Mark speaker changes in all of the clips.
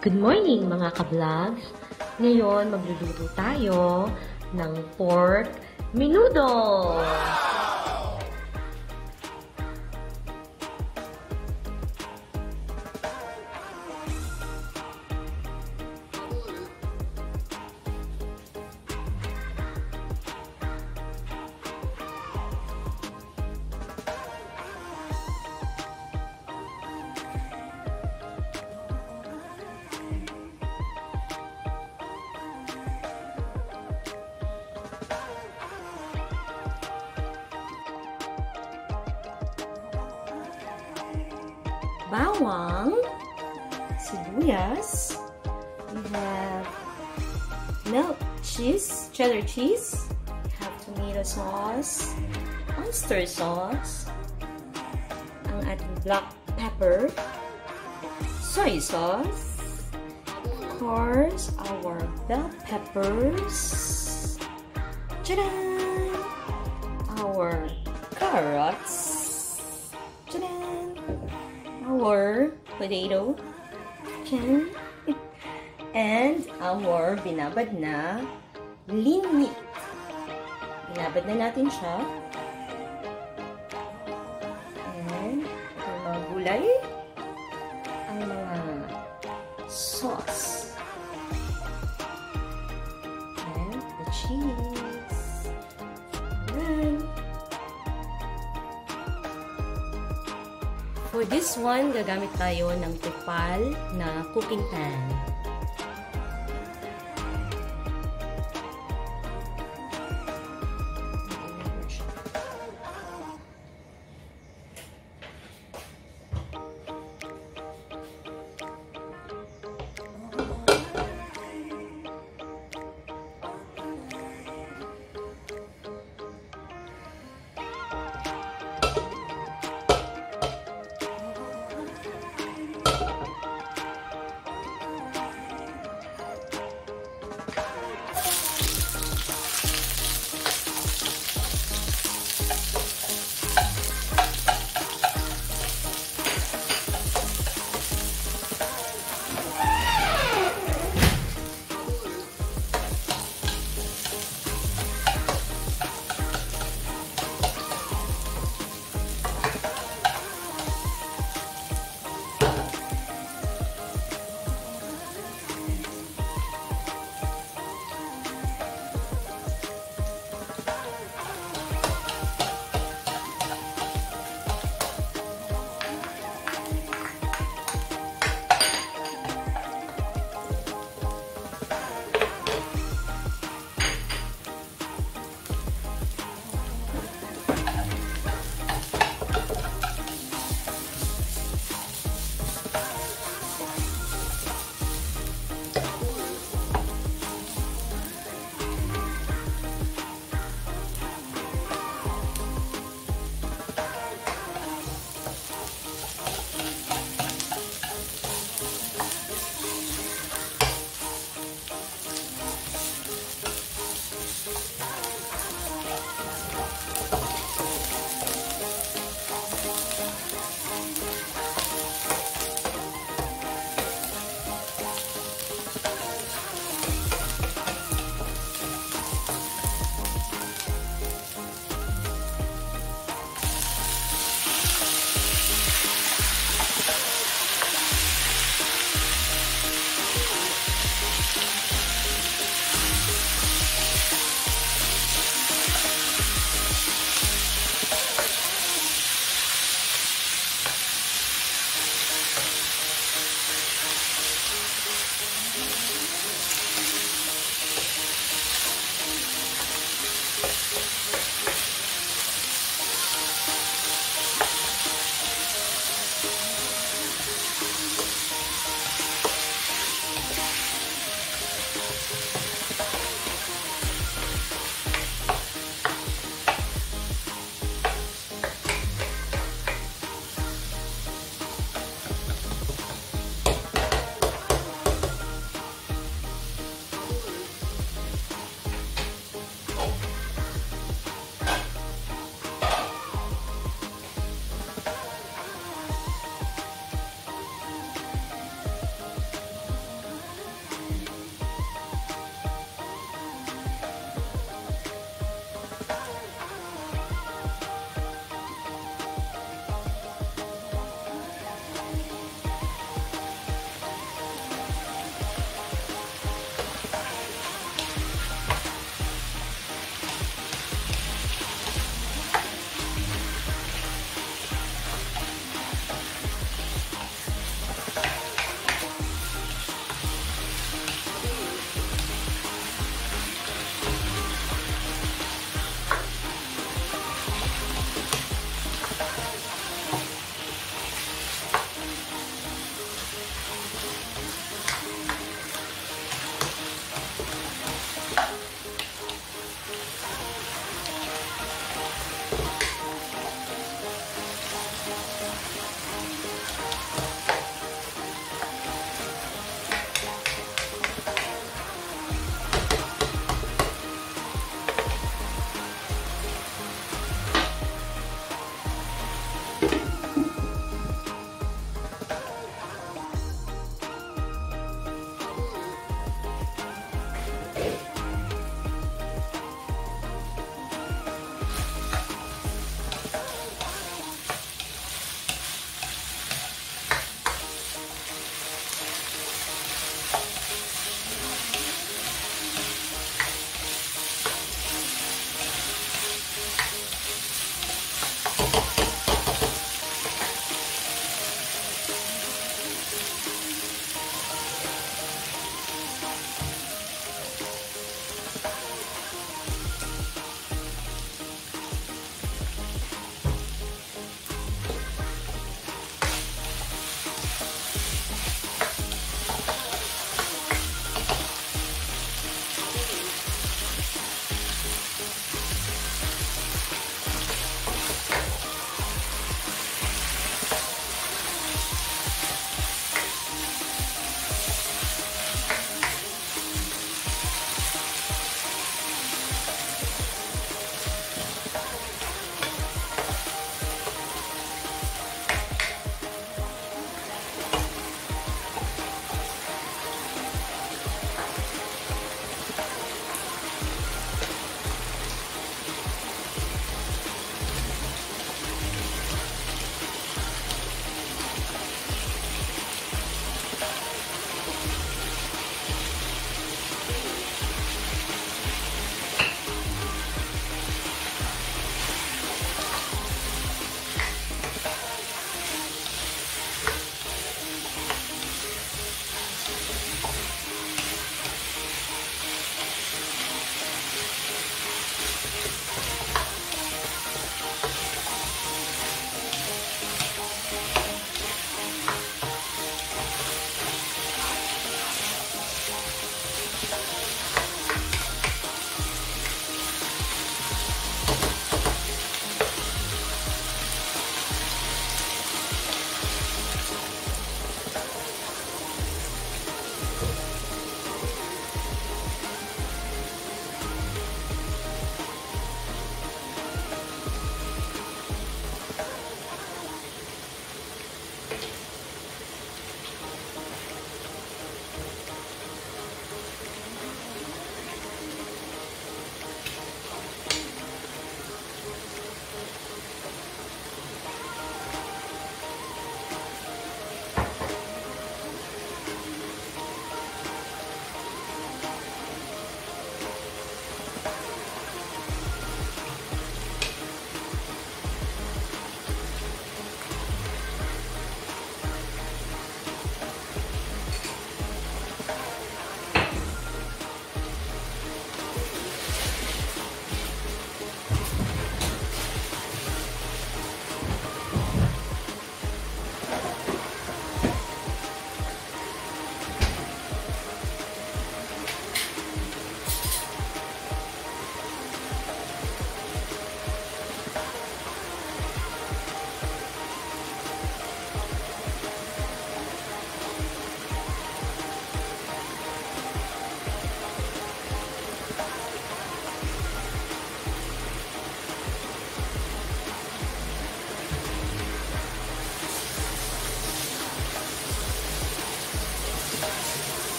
Speaker 1: Good morning mga ka-vlogs! Ngayon, magluluto tayo ng pork menudo! Bawang, sibuyas, we have milk cheese, cheddar cheese, we have tomato sauce, oyster sauce, ang ating black pepper, soy sauce, of course, our bell peppers! Our carrots, our potato can and our binabad na lean meat. Binabad na natin siya. And ito mga gulay. Ang mga sauce. For this one, gagamit tayo ng tupal na cooking pan.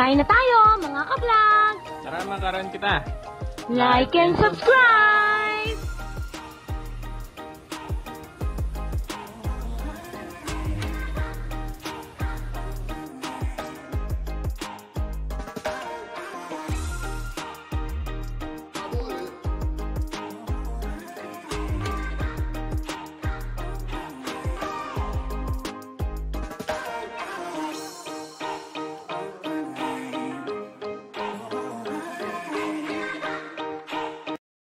Speaker 2: Kain na tayo, mga ka-vlog!
Speaker 3: Tara, makaroon kita.
Speaker 2: Like and subscribe!